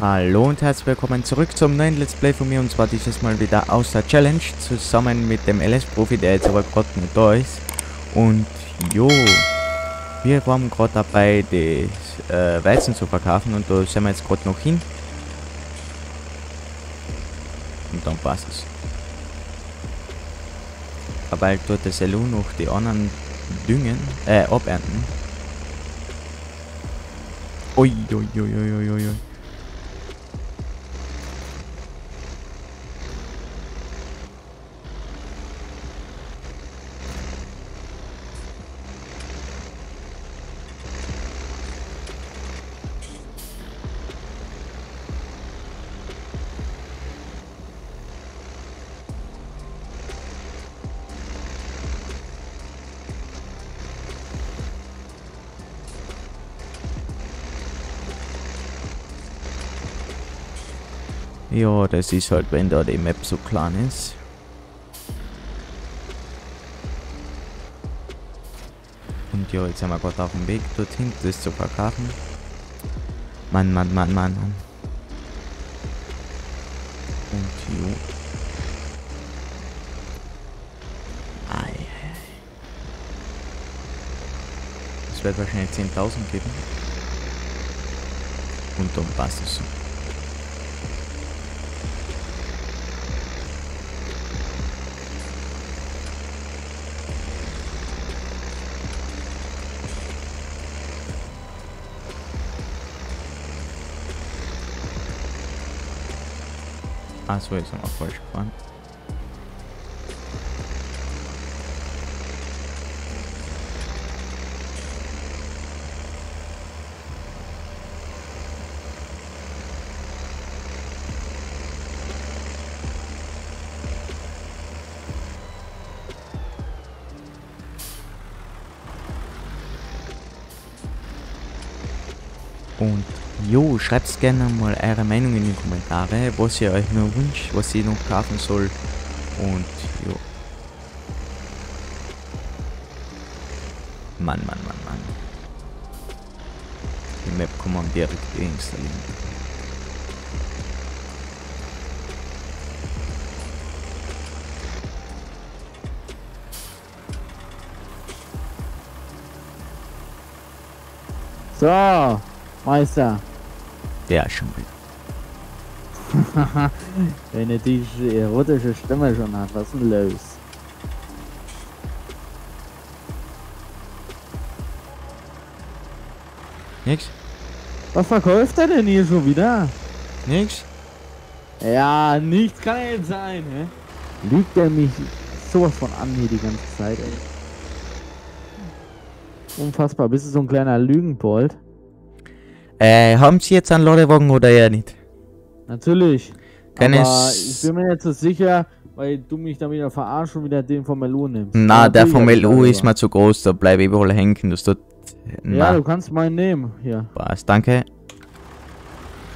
Hallo und herzlich willkommen zurück zum neuen Let's Play von mir und zwar dieses Mal wieder aus der Challenge zusammen mit dem LS-Profi, der jetzt aber gerade nicht da ist. Und jo, wir waren gerade dabei, das äh, Weizen zu verkaufen und da sind wir jetzt gerade noch hin. Und dann passt es. Aber dort der Selu noch die anderen düngen, äh, abernten. Ui, ui, ui, ui, ui, ui. Ja, das ist halt, wenn da die Map so klein ist. Und ja, jetzt sind wir gerade auf dem Weg dorthin, das zu verkaufen. Mann, Mann, Mann, Mann, Mann. Und jo. Ei. Es wird wahrscheinlich 10.000 geben. Und dann passt es so. Ah, so jetzt nochmal falsch gefahren. Und jo, schreibt gerne mal eure Meinung in die Kommentare, was ihr euch noch wünscht, was ich noch kaufen soll. Und jo. Mann, Mann, Mann, Mann. Die Map kann man direkt installieren. So, Meister. Der ist schon wieder. Wenn er diese erotische Stimme schon hat, was ist denn los? Nix? Was verkauft er denn hier schon wieder? Nix? Ja, nichts kann er jetzt sein, hä? Lügt er mich sowas von an hier die ganze Zeit, ey. Unfassbar, bist du so ein kleiner Lügenbold? Äh, haben Sie jetzt einen Ladewagen oder eher nicht? Natürlich. Kann aber es- ich bin mir jetzt so sicher, weil du mich da wieder verarschst und wieder den vom LU nimmst. Na, Ja, der natürlich vom hab ich LU ist mir zu groß, da bleibe ich überall hängen. Das tut. Ja, du kannst meinen nehmen, hier. passt, danke.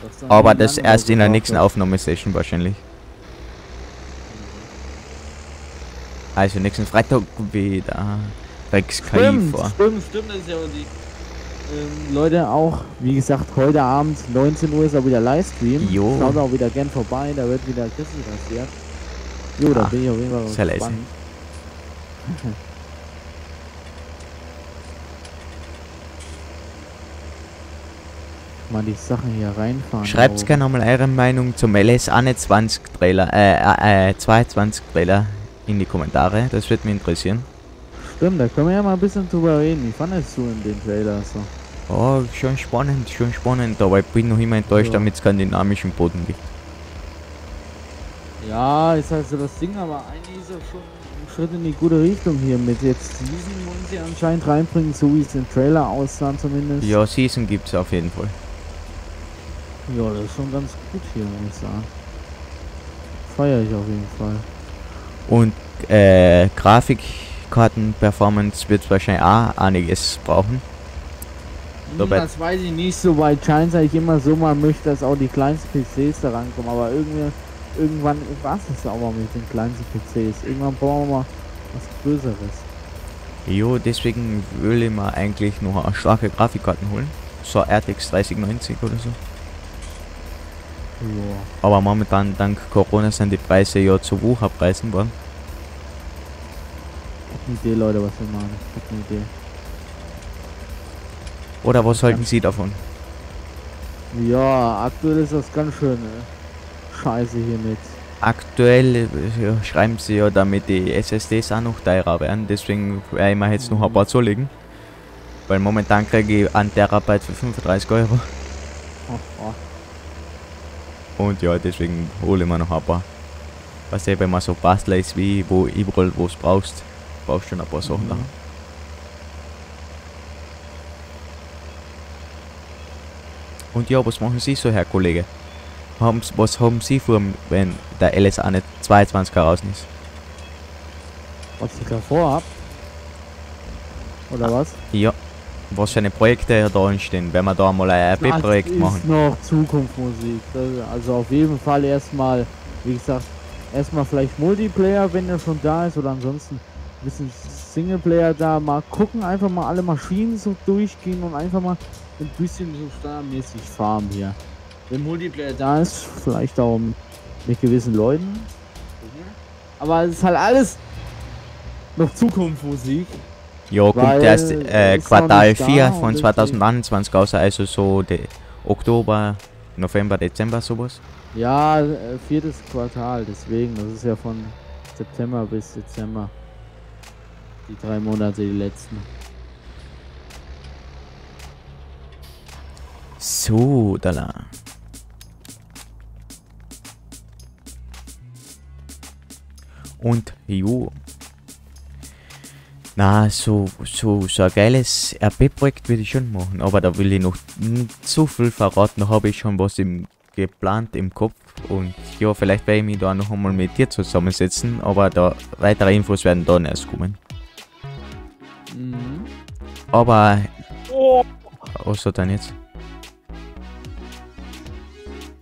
Das dann Aber das erst in der nächsten. Aufnahmesession wahrscheinlich. Also nächsten Freitag wieder Rex KI vor. stimmt, stimmt, das ist ja die. Ähm, Leute, auch, wie gesagt, heute Abend, 19 Uhr ist auch wieder Livestream. Jo. Schaut auch wieder gern vorbei, da wird wieder Kissen rasiert. Jo, da Ah, bin ich auf jeden Fall sehr gespannt. Mal die Sachen hier reinfahren. Schreibt da gerne mal eure Meinung zum LS 21 Trailer, äh, äh, 22 Trailer in die Kommentare. Das würde mich interessieren. Stimmt, da können wir ja mal ein bisschen drüber reden. Wie fandest du in den Trailer so? Oh, schon spannend, schon spannend, aber ich bin noch immer enttäuscht, Ja. damit skandinavischen Boden gibt. Ja, ist halt so das Ding, aber eigentlich ist er schon ein Schritt in die gute Richtung hier mit jetzt Season wollen sie anscheinend reinbringen, so wie es im Trailer aussah zumindest. Ja, Season gibt es auf jeden Fall. Ja, das ist schon ganz gut hier, muss ich sagen. Feier ich auf jeden Fall. Und äh, Grafikkarten-Performance wird wahrscheinlich auch einiges brauchen. Hm, Dabei- das weiß ich nicht so, weil scheint ich immer so, man möchte, dass auch die kleinsten PCs da rankommen, aber irgendwie, irgendwann war es aber mit den kleinsten PCs. Irgendwann brauchen wir mal was Größeres. Jo, deswegen will ich mir eigentlich noch eine starke Grafikkarten holen. So RTX 3090 oder so. Ja. Aber momentan dank Corona sind die Preise ja zu Wucherpreisen worden. Ich hab eine Idee, Leute, was wir machen. Ich hab eine Idee. Oder was halten Sie davon? Ja, aktuell ist das ganz schön äh, scheiße hier mit. Aktuell ja, schreiben sie ja, damit die SSDs auch noch teurer werden. Deswegen werde ich mir jetzt noch ein paar zulegen. Weil momentan kriege ich einen Terabyte für 35 Euro. Und ja, deswegen hole ich mir noch ein paar. Was eben mal so Bastler ist wie, wo überall wo es brauchst, brauchst schon ein paar Sachen da. Mhm. Und ja, was machen Sie so, Herr Kollege? Haben, was haben Sie vor, wenn der LSA nicht 22 heraus ist? Was ich da vorhab? Oder was? Ja. Was für eine Projekte da entstehen, wenn wir da mal ein RP-Projekt das machen? ist noch Zukunftsmusik. Das- Also auf jeden Fall erstmal, wie gesagt, erstmal vielleicht Multiplayer, wenn er schon da ist, oder ansonsten bisschen Singleplayer da. Mal gucken, einfach mal alle Maschinen so durchgehen und einfach mal ein bisschen so standardmäßig farmen hier. Wenn Multiplayer da ist, vielleicht auch mit gewissen Leuten. Aber es ist halt alles noch Zukunftsmusik. Ja, kommt erst er äh, Quartal nicht da 4 und von deswegen- 2021 aus, also so de Oktober, November, Dezember sowas. Ja, äh, viertes Quartal, deswegen. Das ist ja von September bis Dezember. Die drei Monate, die letzten. So, da la. Und jo. Na, so, so, so ein geiles RP-Projekt würde ich schon machen, aber da will ich noch nicht so viel verraten, da habe ich schon was im, geplant im Kopf und ja, vielleicht werde ich mich da noch einmal mit dir zusammensetzen, aber da weitere Infos werden dann erst kommen. Mhm. Aber, was hat denn jetzt?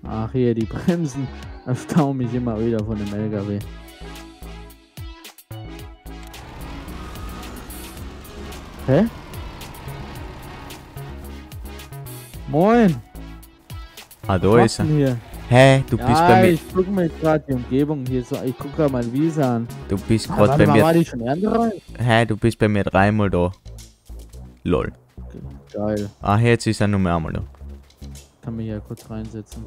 Ach, hier, die Bremsen erstaunen mich immer wieder von dem LKW. Hä? Moin! Ah, was ist er. hier? Hä, du bist ja, bei mir, ich gucke mir gerade die Umgebung hier so. Ich gucke gerade mein Visa an. du bist Ah, gerade bei mir, war die schon hä, du bist bei mir dreimal da. Lol. Geil. Ah, jetzt ist er nur mehr einmal da. Kann mich ja kurz reinsetzen.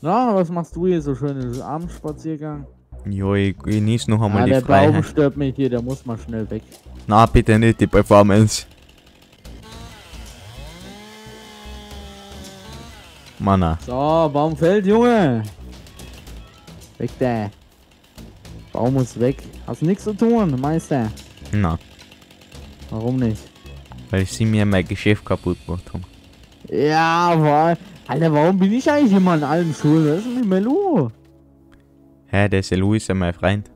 Na, was machst du hier so schönes Abendspaziergang? Jo, ich genieße noch einmal Ah, die der Baum Freiheit. stört mich hier, der muss mal schnell weg. Na, bitte nicht die Performance. Manna. So, Baum fällt, Junge! Weg da! Baum muss weg. Hast nichts zu tun, Meister. Na, Warum nicht? weil sie mir mein Geschäft kaputt gemacht haben. Ja, aber. Alter, warum bin ich eigentlich immer in allen Schulen? Das ist mit Melu. Hä, der ist ja ja mein Freund.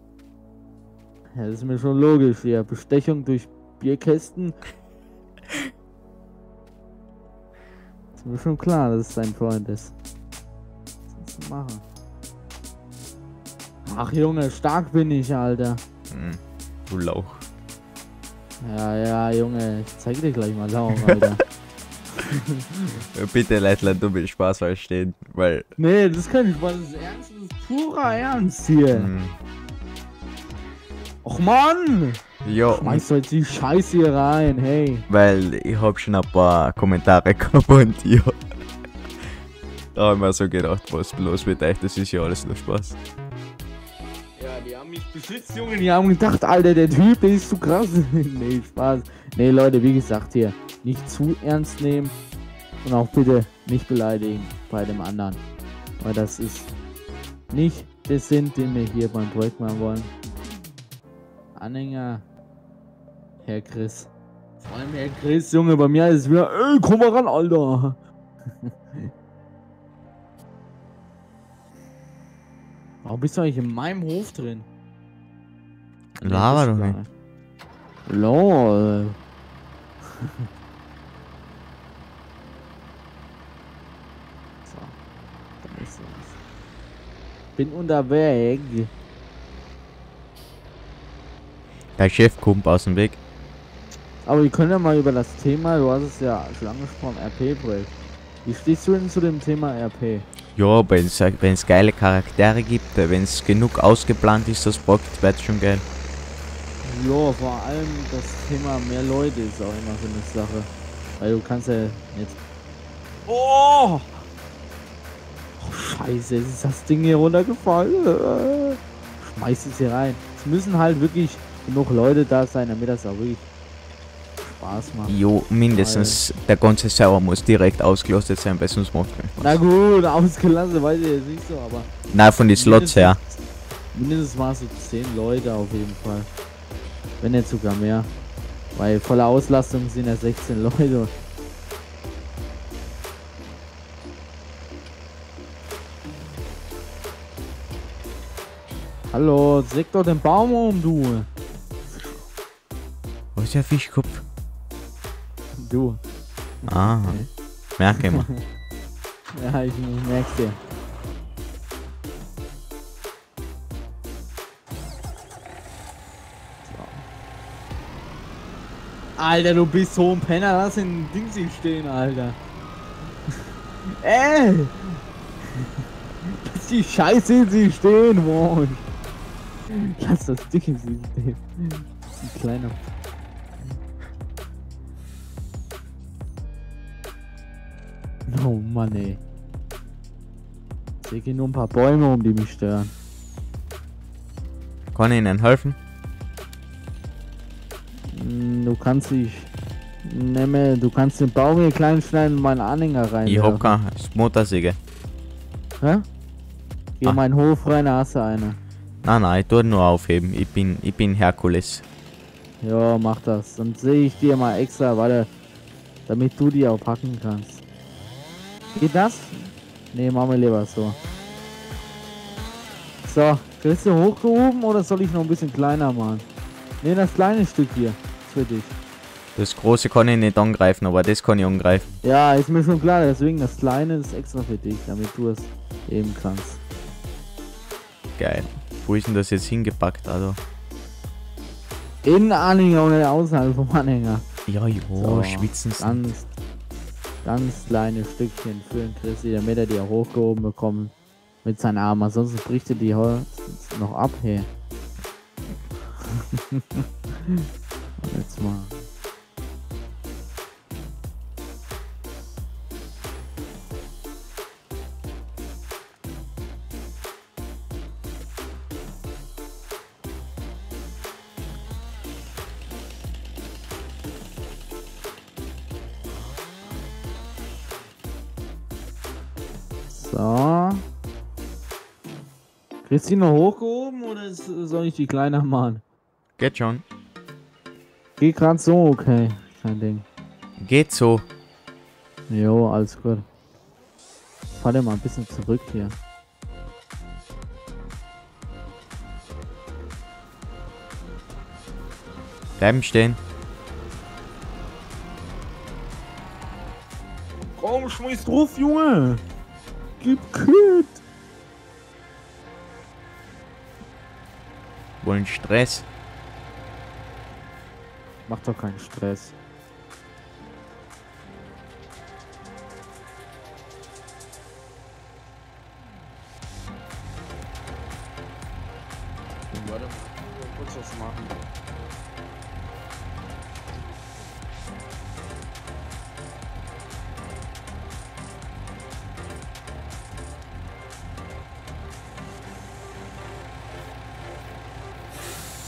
Ja, das ist mir schon logisch hier. Bestechung durch Bierkästen. Ist mir schon klar, dass es dein Freund ist. Was sollst du machen? Ach Junge, stark bin ich, Alter. Hm, du Lauch. Ja, ja, Junge, ich zeig dir gleich mal Lauch, Alter. Bitte, Leitland, du willst Spaß verstehen, weil. nee, das ist kein Spaß, das ist ernst, das ist purer Ernst hier. Hm, Och Mann! ja, Schmeiß doch jetzt die Scheiße hier rein, hey. weil ich hab schon ein paar Kommentare gehabt und ja. Da hab ich mir so gedacht, was bloß mit euch, das ist ja alles nur Spaß. Ja, die haben mich beschützt, Junge. Die haben gedacht, Alter, der Typ, der ist zu krass. nee, Spaß. Nee, Leute, wie gesagt, hier nicht zu ernst nehmen und auch bitte nicht beleidigen bei dem anderen. Weil das ist nicht der Sinn, den wir hier beim Projekt machen wollen. Anhänger, Herr Chris. Vor allem Herr Chris, Junge, bei mir ist es wieder, ey, komm mal ran, Alter. Warum bist du eigentlich in meinem Hof drin? Lava doch nicht. LOL. so, da ist es. Bin unterwegs. Der Chef kommt aus dem Weg. Aber wir können ja mal über das Thema, du hast es ja schon angesprochen, RP-Projekt. Wie stehst du denn zu dem Thema RP? Ja, wenn es geile Charaktere gibt, wenn es genug ausgeplant ist, das Bock, wird schon geil. Ja, vor allem das Thema mehr Leute ist auch immer so eine Sache. Weil du kannst ja jetzt. Oh! oh Scheiße, jetzt ist das Ding hier runtergefallen. Schmeiß es hier rein. Es müssen halt wirklich genug Leute da sein, damit das auch wirklich Spaß macht. Jo, mindestens Weil der ganze Server muss direkt ausgelastet sein, weil sonst macht keinen Spaß. Na gut, ausgelassen weiß ich jetzt nicht so, aber. Na, von den Slots her. Mindestens mal so 10 Leute auf jeden Fall. Wenn nicht sogar mehr. Weil volle Auslastung sind ja 16 Leute. Hallo, säg doch den Baum um, du. Ist der Fischkopf? Du. Ah, merke immer. ja, ich merk's dir. Alter, du bist so ein Penner, lass den Ding stehen, Alter. Ey! Lass die Scheiße in sie stehen, Mann. Lass das Ding in sie stehen. Ein kleiner. Oh Mann, ey. Ich sehe hier nur ein paar Bäume um, die mich stören. Kann ich Ihnen helfen? Du kannst dich. Nehme, du kannst den Baum hier klein schneiden und meinen Anhänger rein. Ich hab keine Motorsäge. Hä? Geh ah. meinen Hof rein, hast du eine. Nein, nein, ich tu nur aufheben. Ich bin, ich bin Herkules. Ja, mach das. Dann sehe ich dir mal extra, warte, damit du die auch packen kannst. Geht das? Ne, machen wir lieber so. So, kriegst du hochgehoben oder soll ich noch ein bisschen kleiner machen? Ne, das kleine Stück hier für dich. Das große kann ich nicht angreifen, aber das kann ich angreifen. Ja, ist mir schon klar. Deswegen das kleine ist extra für dich, damit du es eben kannst. Geil. Wo ist denn das jetzt hingepackt, also? In Anhänger und außerhalb vom Anhänger. Ja, jo, so, schwitzen Ganz, ganz kleine Stückchen für den Chrissy, damit er die auch hochgehoben bekommt mit seinen Armen. Sonst bricht er die Holz noch ab, hey. Jetzt mal. So. Kriegst du die noch hochgehoben oder soll ich die kleiner machen? Geht schon. Geht gerade so, okay. Kein Ding. Geht so. Jo, alles gut. Fahr dir mal ein bisschen zurück hier. Bleiben stehen. Komm, schmeiß drauf, Junge! Gib Kit! Wollen Stress? Mach doch keinen Stress.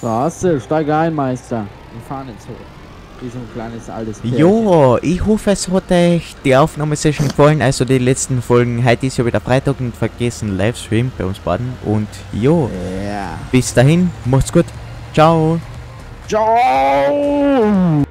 So, hast du, steig ein, Meister. Wir fahren jetzt hoch. Wie so ein kleines altes Pärchen. Jo, ich hoffe, es hat euch die Aufnahmesession gefallen, also die letzten Folgen. Heute ist ja wieder Freitag und vergessen Livestream bei uns baden. Und jo, ja. bis dahin, macht's gut. Ciao. Ciao.